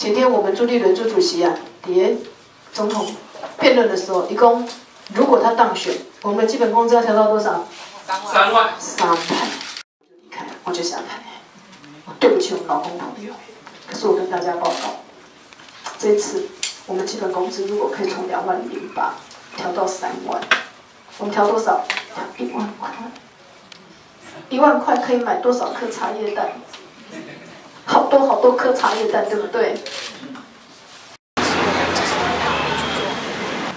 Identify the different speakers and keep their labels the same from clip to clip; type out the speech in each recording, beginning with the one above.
Speaker 1: 前天我们朱立伦朱主席啊，叠总统辩论的时候，一共如果他当选，我们的基本工资要调到多少？
Speaker 2: 三万。
Speaker 1: 三万。我就离开，我就下台。对不起，我们劳工朋友。可是我跟大家报告，这次我们基本工资如果可以从两万零八调到三万，我们调多少？调一万块。一万块可以买多少颗茶叶蛋？好多好多颗茶叶蛋，对不对？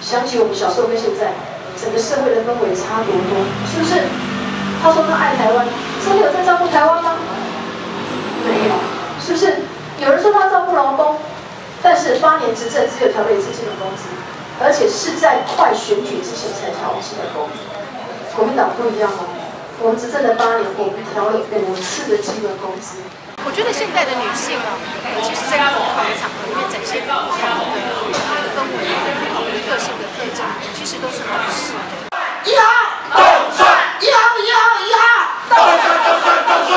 Speaker 1: 想起我们小时候跟现在，整个社会的氛围差多多，是不是？他说他爱台湾，真的有在照顾台湾吗？没有，是不是？有人说他照顾劳工，但是八年执政只有调了一次基本工资，而且是在快选举之前才调基本工资。国民党不一样哦，我们执政的八年，我们调了五次的基本工资。
Speaker 3: 我觉得现在的女性啊，尤其是在各种不同的场合里面展现不同的氛围、不同的个性的特征，其实都是好事。
Speaker 4: 一号，
Speaker 2: 动帅，
Speaker 4: 一号，一号，一号，
Speaker 2: 动帅，动帅，动帅。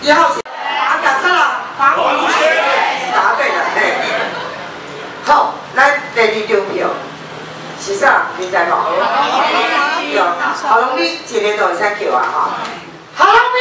Speaker 4: 一号是阿甲啥啦？黄宇轩，答对了，对。好，咱第二张票是啥？你知无？好龙咪，好龙咪，今天都会使叫啊哈。好龙咪。